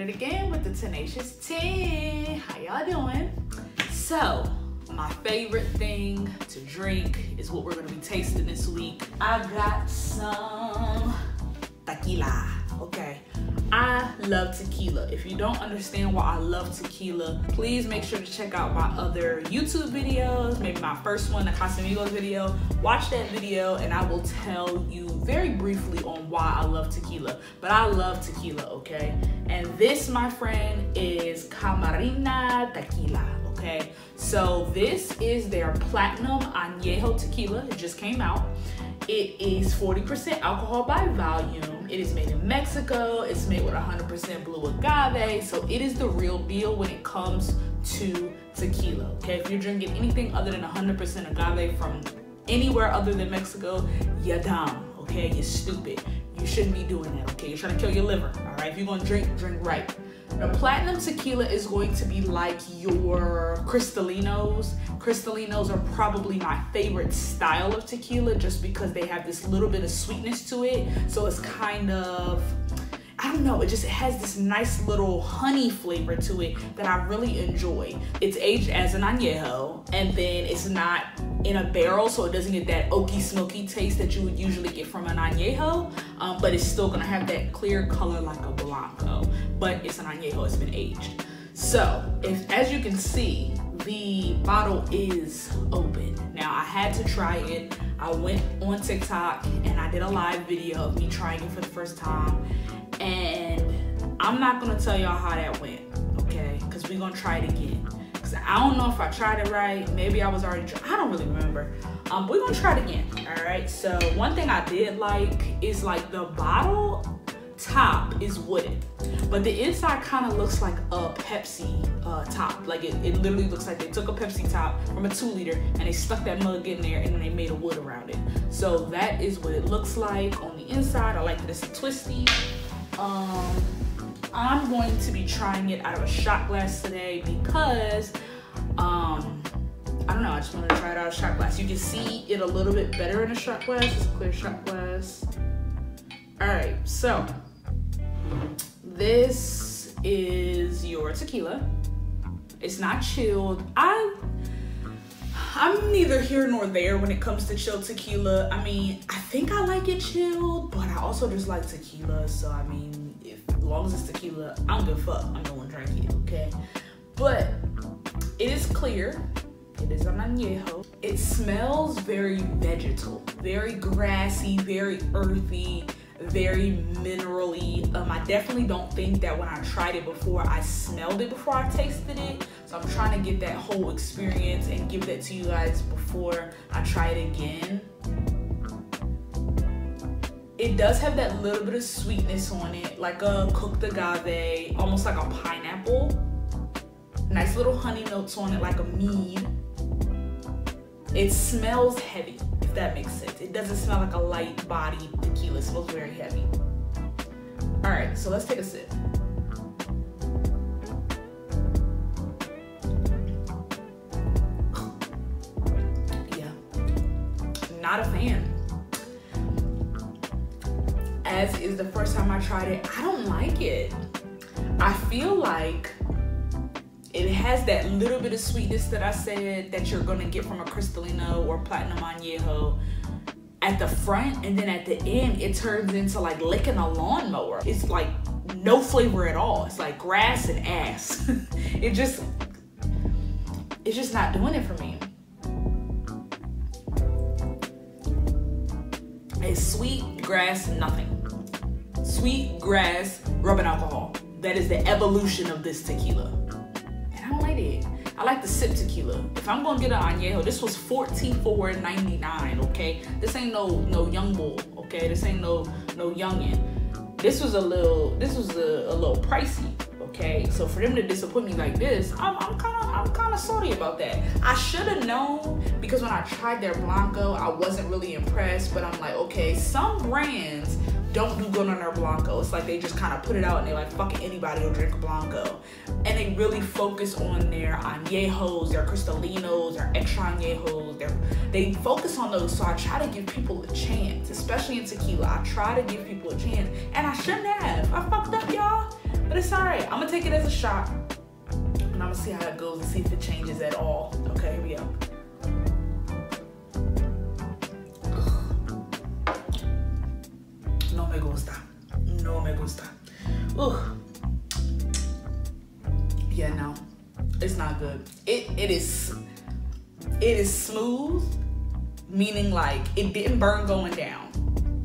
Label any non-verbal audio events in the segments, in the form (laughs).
it again with the Tenacious 10. How y'all doing? So, my favorite thing to drink is what we're gonna be tasting this week. I got some tequila, okay? I love tequila. If you don't understand why I love tequila, please make sure to check out my other YouTube videos, maybe my first one, the Casamigos video. Watch that video and I will tell you very briefly on why I love tequila. But I love tequila, okay? And this, my friend, is Camarena Tequila, okay? So this is their Platinum Añejo Tequila. It just came out. It is 40% alcohol by volume. It is made in Mexico. It's made with 100% blue agave. So it is the real deal when it comes to tequila. Okay, if you're drinking anything other than 100% agave from anywhere other than Mexico, you're dumb. Okay, you're stupid. You shouldn't be doing that. Okay, you're trying to kill your liver. All right, if you're gonna drink, drink right. The platinum tequila is going to be like your Cristalinos. Cristalinos are probably my favorite style of tequila just because they have this little bit of sweetness to it. So it's kind of, I don't know, it just has this nice little honey flavor to it that I really enjoy. It's aged as an añejo and then it's not in a barrel so it doesn't get that oaky smoky taste that you would usually get from an añejo um, but it's still gonna have that clear color like a blanco but it's an añejo it's been aged. So if as you can see the bottle is open. Now I had to try it. I went on TikTok and I did a live video of me trying it for the first time and I'm not gonna tell y'all how that went okay because we're gonna try it again Because I don't know if I tried it right. Maybe I was already, I don't really remember. Um, we're gonna try it again, all right? So one thing I did like is like the bottle top is wooden, but the inside kind of looks like a Pepsi uh, top. Like it, it literally looks like they took a Pepsi top from a two liter and they stuck that mug in there and then they made a wood around it. So that is what it looks like on the inside. I like that it's twisty. Um, I'm going to be trying it out of a shot glass today because um, I don't know, I just wanted to try it out of a shot glass. You can see it a little bit better in a shot glass. It's a clear shot glass. All right, so this is your tequila. It's not chilled. I I'm neither here nor there when it comes to chilled tequila. I mean, I think I like it chilled, but I also just like tequila. So I mean, if as long as it's tequila, I don't give a fuck. I'm gonna drink it, okay? But it is clear. It is an añejo. It smells very vegetal, very grassy, very earthy, very minerally. Um, I definitely don't think that when I tried it before, I smelled it before I tasted it. So I'm trying to get that whole experience and give that to you guys before I try it again. It does have that little bit of sweetness on it, like a cooked agave, almost like a pineapple. Nice little honey notes on it, like a mead. It smells heavy, that makes sense. It doesn't smell like a light body tequila. It smells very heavy. All right, so let's take a sip. Yeah, not a fan. As is the first time I tried it, I don't like it. I feel like has that little bit of sweetness that I said that you're gonna get from a Cristalino or Platinum Añejo at the front, and then at the end, it turns into like licking a lawnmower. It's like no flavor at all. It's like grass and ass. (laughs) it just, it's just not doing it for me. It's sweet grass, nothing. Sweet grass, rubbing alcohol. That is the evolution of this tequila. I like the sip tequila. If I'm gonna get an añejo, this was $14.99, okay? This ain't no no young bull, okay? This ain't no no youngin. This was a little this was a, a little pricey, okay? So for them to disappoint me like this, I'm, I'm kind of I'm kind of salty about that. I should have known because when I tried their blanco, I wasn't really impressed. But I'm like, okay, some brands don't do good on their Blanco. It's like they just kind of put it out and they're like, fucking anybody will drink a Blanco. And they really focus on their um, añejos, their cristalinos, their extra añejos. Their, they focus on those. So I try to give people a chance, especially in tequila. I try to give people a chance. And I shouldn't have. I fucked up, y'all. But it's all right. I'm to take it as a shot. And I'm to see how it goes and see if it changes at all. Okay, here we go. No me gusta. No me gusta. Ugh. Yeah, no. It's not good. It it is it is smooth, meaning like it didn't burn going down.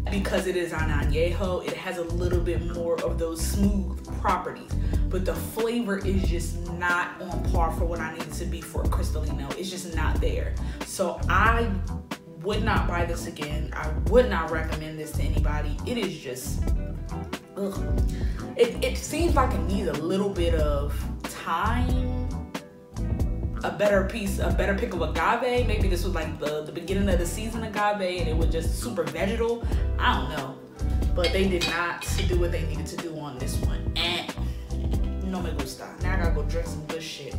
Because it is an añejo, it has a little bit more of those smooth properties. But the flavor is just not on par for what I need it to be for a Cristalino. It's just not there. So I would not buy this again. I would not recommend this to anybody. It is just, ugh. It, it seems like it needs a little bit of time, a better piece, a better pick of agave. Maybe this was like the, the beginning of the season agave and it was just super vegetal. I don't know. But they did not do what they needed to do on this one. And no me gusta. Now I gotta go drink some good shit.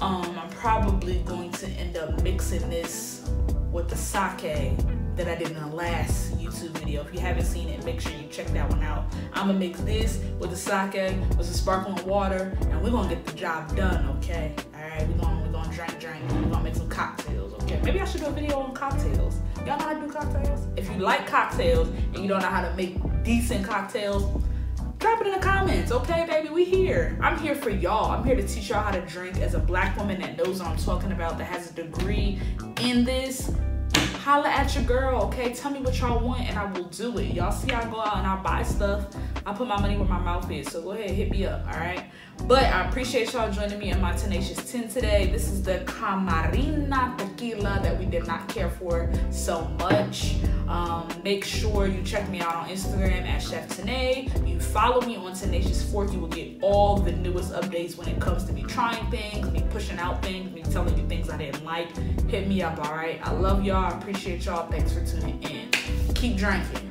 Um, I'm probably going to end up mixing this with the sake that I did in the last YouTube video. If you haven't seen it, make sure you check that one out. I'm gonna mix this with the sake, with some sparkling water, and we're gonna get the job done, okay? All right, we're gonna, we're gonna drink, drink, we're gonna make some cocktails, okay? Maybe I should do a video on cocktails. Y'all know how to do cocktails? If you like cocktails and you don't know how to make decent cocktails, drop it in the comments, okay, baby? We here. I'm here for y'all. I'm here to teach y'all how to drink as a black woman that knows what I'm talking about, that has a degree in this. Holla at your girl, okay? Tell me what y'all want and I will do it. Y'all see I go out and I buy stuff. I put my money where my mouth is. So go ahead, hit me up, all right? But I appreciate y'all joining me in my Tenacious 10 today. This is the Camarena tequila that we did not care for so much. Um, make sure you check me out on Instagram at Chef Tanae. You follow me on Tenacious Fork. You will get all the newest updates when it comes to me trying things, pushing out things, me telling you things I didn't like. Hit me up, all right? I love y'all. I appreciate y'all. Thanks for tuning in. Keep drinking.